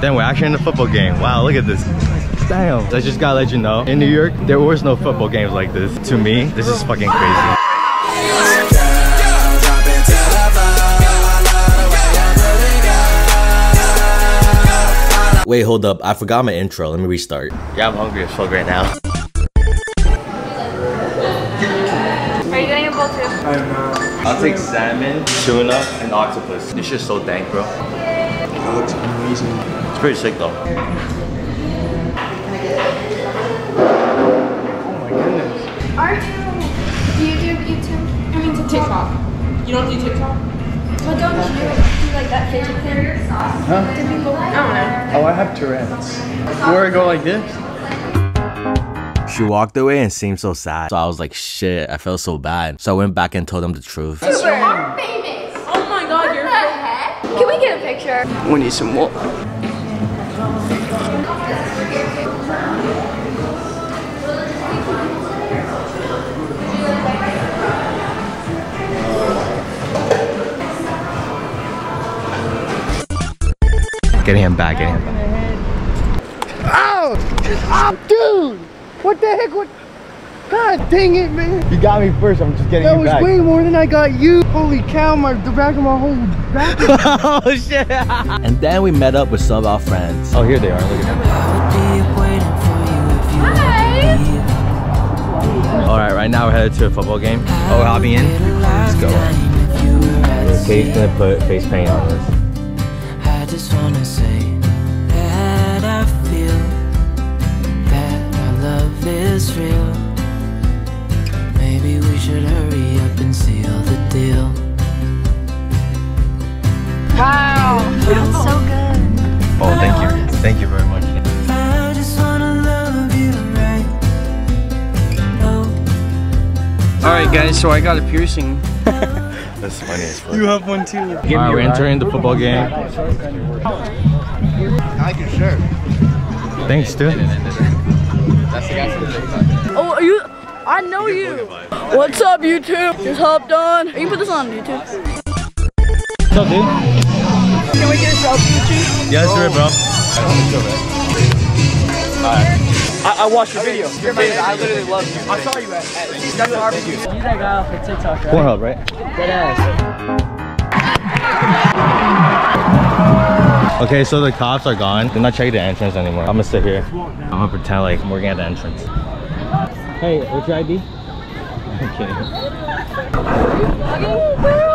Then we're actually in the football game. Wow, look at this. Damn. I just gotta let you know, in New York, there was no football games like this. To me, this is fucking crazy. Wait, hold up. I forgot my intro. Let me restart. Yeah, I'm hungry as fuck right now. Are you getting a bowl too? I'm not. I'll take salmon, tuna, and octopus. This shit's so dank, bro. That looks amazing. It's pretty sick though. Oh my goodness. Are you? Do you do YouTube? I mean, TikTok. You don't do TikTok? But don't you do like that fidget thing? Huh? Do people? I don't know. Oh, I have Tourette's. Where I go like this? She walked away and seemed so sad. So I was like, shit, I felt so bad. So I went back and told them the truth. You we get a picture? We need some more. Get him back, getting him back. Dude! What the heck? What? God dang it, man! You got me first, I'm just getting That you was back. way more than I got you. Holy cow, my the back of my whole back. oh shit! and then we met up with some of our friends. Oh, here they are. Look at them. All right, right now we're headed to a football game. Oh, we're hopping in. Let's go. Kate's gonna put face paint on this. I just wanna say that I feel that our love is real. Maybe we should hurry up and seal the deal. Wow. That's so good. Oh, thank you. Thank you very much. I just wanna love you right. Alright, guys, so I got a piercing. That's funny as fuck. You have one too. All right, we're entering the football game. I like your shirt. Thanks, dude. that's the guy from Oh, are you? I know you. What's up, YouTube? Just hopped on. You can put this on YouTube. What's up, dude? Can we get a selfie, YouTube? Yeah, let's do it, bro. Oh. I, I watched your video. Your video. I literally love you. I saw you at, at That's barbecue. You that guy off of TikTok, right? Pornhub, right? Dead ass. Okay, so the cops are gone. They're not checking the entrance anymore. I'm gonna sit here. I'm gonna pretend like I'm working at the entrance. Hey, what's your ID? I'm.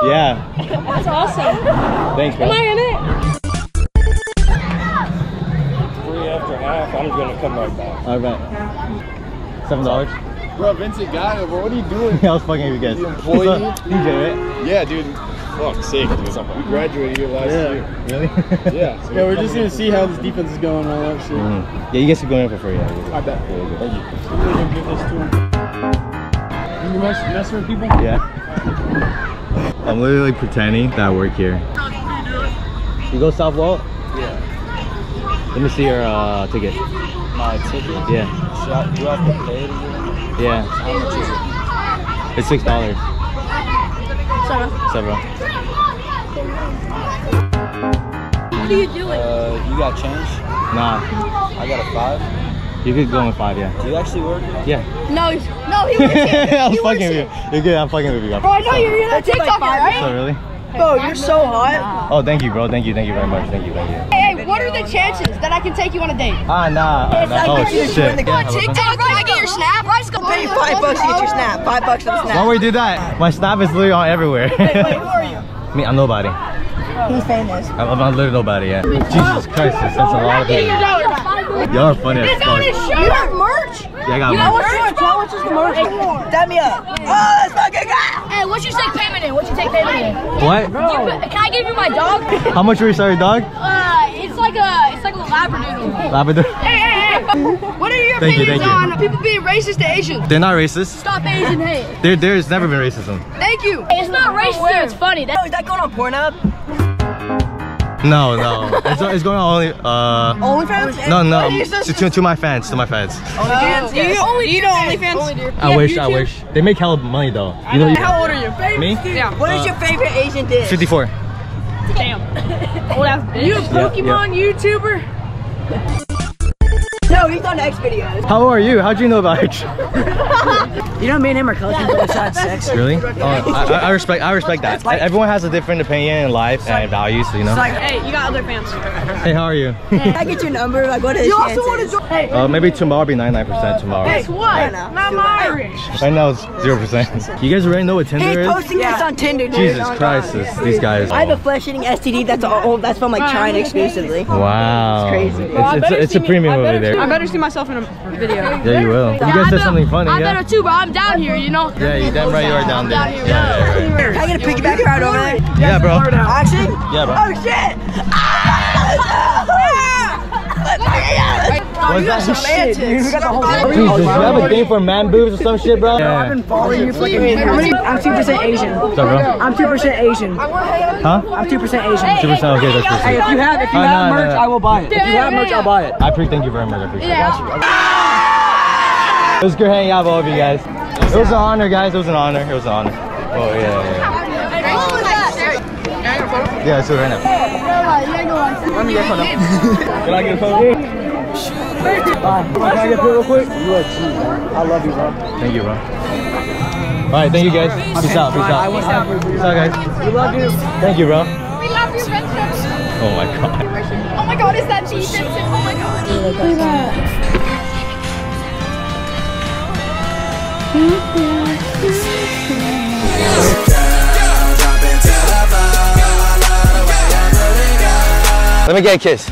Yeah. That's awesome. Thanks, bro. Am I in it? Three after half, I'm gonna come right back. All right. Seven dollars. Bro, Vincent got it, bro. What are you doing? I was fucking with you guys. The employee? What's up? DJ, right? Yeah, dude. Fuck, sick, dude. We graduated here last year. Really? Yeah. so Yeah, we're just gonna see how this defense is going and all that shit. Mhm. Yeah, you guys are going in for free. Yeah. I bet. Cool, good. Thank you. We're gonna give this to him. You mess, messing with people? Yeah. I'm literally pretending that I work here. You go South Wall? Yeah. Let me see your uh, ticket. My ticket? Yeah. Should I, do I have to pay it again? Yeah. How much is it? It's six dollars. Seven. Seven. What are you doing? Uh, you got change? Nah. I got a five. You could go in five, yeah. Do you actually work? Yeah. No, no, he works here. I was He fucking with you. You're good. I'm fucking with you. Bro, I know you're, you're that TikToker, right? So really? Bro, you're so hot. Oh, thank you, bro. Thank you. Thank you very much. Thank you. Thank you. Hey, hey, what are the chances that I can take you on a date? Ah, nah. nah. Oh shit. On TikTok, can I get your snap? Rice go pay you five bucks to get your snap. Five bucks for the snap. Why would we do that? My snap is literally on everywhere. Wait, who are you? Me, I'm nobody. He's famous. I'm, I'm not literally nobody, yeah. Jesus Christ, that's a lot of people. Y'all are funny as fuck. You have merch? Yeah, I got How merch. much merch? How much is the merch? Dab me up. Oh, let's fucking go! Hey, what you take payment in? What you take payment in? What? Can I give you my dog? How much were you sorry, dog? Uh, it's like a, it's like a labradoodle. Labrador. Hey, hey, hey! What are your Thank opinions you. on people being racist to Asians? They're not racist. Stop Asian hate. There, there's never been racism. Thank you. It's not racist. It's funny. Oh, is that going on Pornhub? No, no. It's, it's going on only. Uh, OnlyFans? no, no. To, to, to my fans, to my fans. OnlyFans? Do you, only, do you know OnlyFans? I wish, I wish. They make hell of money though. You know, How old are you? me? Yeah. What is your favorite Asian dish? 54. Damn. Old ass bitch. You a Pokemon YouTuber? No, he's on X videos. How are you? How'd you know about it? You know, me and him are cousins, but besides sex. Really? Oh, I, I- I respect. I respect that. Everyone has a different opinion in life and values, you know. Hey, you got other fans. Hey, how are you? Can I get your number? Like, what is You also want to join? Hey, uh, maybe tomorrow be 99% tomorrow. guess what? Not my Irish. Right now it's zero percent. You guys already know what Tinder He's is? posting this on Tinder, dude. Jesus Oh, Christ, God. this, these guys. I have a flesh-eating STD that's all, that's from like China exclusively. Wow. crazy. It's, it's, a, it's a premium over there. I better see myself in a video. Yeah, you will. You guys said something funny, I yeah? better too, but I'm down here, you know. Yeah, you damn right you are down there. down here. Yeah, yeah, yeah. Can I get a piggyback ride over there? Yeah, bro. Actually? Yeah, bro. Oh shit! Ah! What's that? Shit, dude, we got the whole Jesus, you have a thing for man boobs or some shit, bro? Yeah. following you for I'm 2% Asian. What's up, bro? I'm 2% Asian. Huh? I'm 2% Asian. 2%, okay, that's pretty Hey, if you have if you Oh, have no, no, merch, no. I will buy it. If you have merch, I'll buy it. I appreciate, thank you very much. I appreciate it. It was good hanging out with all of you guys. It was an honor, guys. It was an honor. It was an honor. Oh, yeah, yeah. Yeah, Yeah, let's do it right now. Let me get one. Can I get a photo? Can I get real quick? You are G, bro. I love you, bro. Thank you, bro. All right, thank you guys. Peace out, peace out. Peace out, guys. We love you. Thank you, bro. We love your friendship. Oh my god. Oh my god, is that deep? It's- Oh my god. Let me get a kiss.